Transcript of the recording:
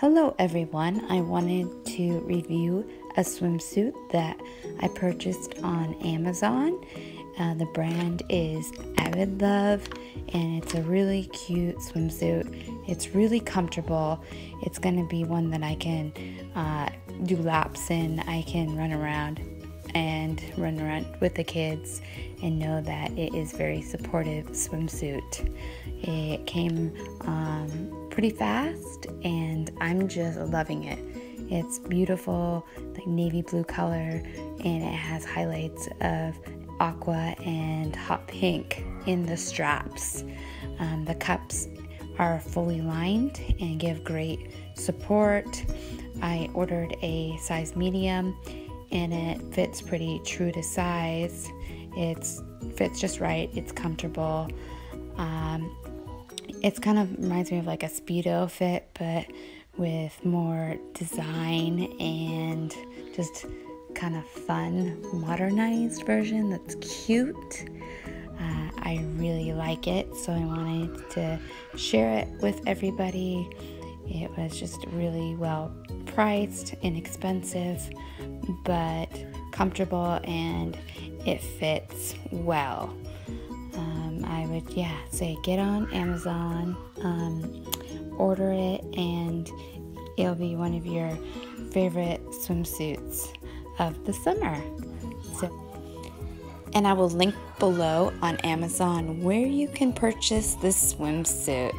Hello, everyone. I wanted to review a swimsuit that I purchased on Amazon. Uh, the brand is Avidlove, and it's a really cute swimsuit. It's really comfortable. It's going to be one that I can uh, do laps in. I can run around and run around with the kids and know that it is very supportive swimsuit. It came um, pretty fast and I'm just loving it. It's beautiful, like navy blue color, and it has highlights of aqua and hot pink in the straps. Um, the cups are fully lined and give great support. I ordered a size medium and it fits pretty true to size. It fits just right, it's comfortable. Um, it's kind of reminds me of like a Speedo fit, but with more design and just kind of fun, modernized version that's cute. Uh, I really like it, so I wanted to share it with everybody. It was just really well priced, inexpensive, but comfortable, and it fits well. Um, I would, yeah, say get on Amazon, um, order it, and it'll be one of your favorite swimsuits of the summer. So, and I will link below on Amazon where you can purchase this swimsuit.